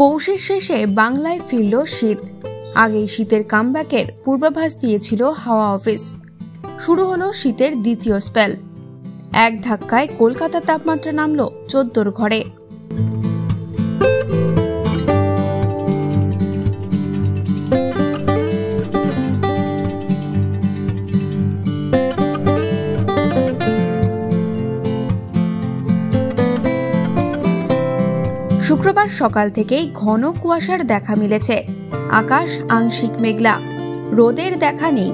পৌষের শেষে বাংলায় ফিরল শীত। আগেই শীতের কামব্যাকের পূর্বাভাস দিয়েছিল হাওয়া অফিস। শুরু হলো শীতের দ্বিতীয় স্পেল। এক ধাক্কায় কলকাতার তাপমাত্রা নামল চোদ্দোর ঘরে। শুক্রবার সকাল থেকেই ঘন কুয়াশার দেখা মিলেছে। আকাশ আংশিক মেঘলা। রোদের দেখা নেই।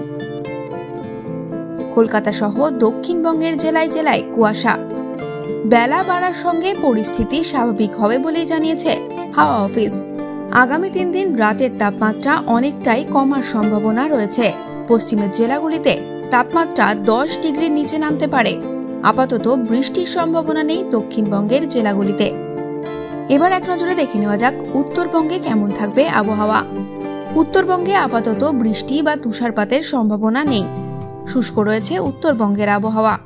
কলকাতা সহ দক্ষিণবঙ্গের জেলায় জেলায় কুয়াশা। বেলা বাড়ার সঙ্গে পরিস্থিতি স্বাভাবিক হবে বলেই জানিয়েছে হাওয়া অফিস। আগামী তিন দিন রাতের তাপমাত্রা অনেকটাই কমার সম্ভাবনা রয়েছে। পশ্চিমের জেলাগুলিতে তাপমাত্রা দশ ডিগ্রির নিচে নামতে পারে। আপাতত বৃষ্টির সম্ভাবনা নেই দক্ষিণবঙ্গের জেলাগুলিতে। এবার এক নজরে দেখে নেওয়া যাক উত্তরবঙ্গে কেমন থাকবে আবহাওয়া। উত্তরবঙ্গে আপাতত বৃষ্টি বা তুষারপাতের সম্ভাবনা নেই। শুষ্ক রয়েছে উত্তরবঙ্গের আবহাওয়া।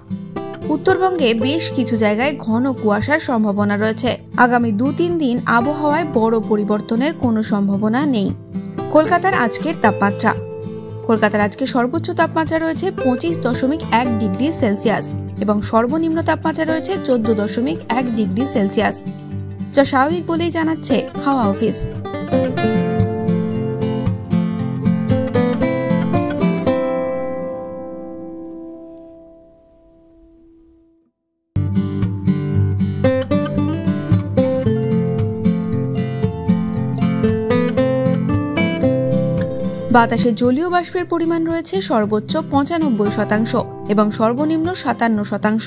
উত্তরবঙ্গে বেশ কিছু জায়গায় ঘন কুয়াশার সম্ভাবনা রয়েছে। আগামী দু তিন দিন আবহাওয়ায় বড় পরিবর্তনের কোনো সম্ভাবনা নেই। কলকাতার আজকের তাপমাত্রা। কলকাতার আজকে সর্বোচ্চ তাপমাত্রা রয়েছে পঁচিশ দশমিক এক ডিগ্রি সেলসিয়াস এবং সর্বনিম্ন তাপমাত্রা রয়েছে চোদ্দ দশমিক এক ডিগ্রি সেলসিয়াস। যা স্বাভাবিক বলেই জানাচ্ছে হাওয়া অফিস। বাতাসে জলীয় বাষ্পের পরিমাণ রয়েছে সর্বোচ্চ পঁচানব্বই শতাংশ এবং সর্বনিম্ন সাতান্ন শতাংশ।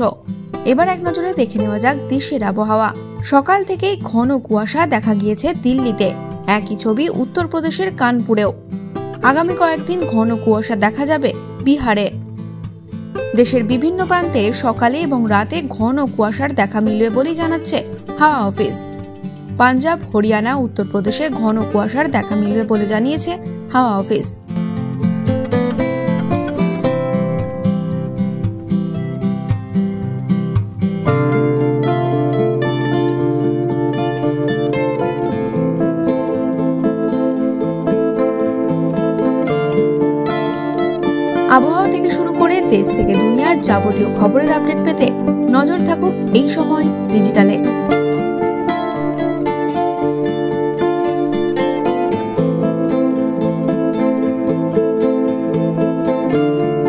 এবার এক নজরে দেখে নেওয়া যাক দেশের আবহাওয়া। সকাল থেকেই ঘন কুয়াশা দেখা গিয়েছে দিল্লিতে। একই ছবি উত্তরপ্রদেশের কানপুরেও। আগামী কয়েকদিন ঘন কুয়াশা দেখা যাবে বিহারে। দেশের বিভিন্ন প্রান্তে সকালে এবং রাতে ঘন কুয়াশার দেখা মিলবে বলেই জানাচ্ছে হাওয়া অফিস। পাঞ্জাব, হরিয়ানা, উত্তরপ্রদেশে ঘন কুয়াশার দেখা মিলবে বলে জানিয়েছে হাওয়া অফিস। আবহাওয়া থেকে শুরু করে দেশ থেকে দুনিয়ার যাবতীয় খবরের আপডেট পেতে নজর থাকুক এই সময় ডিজিটালে।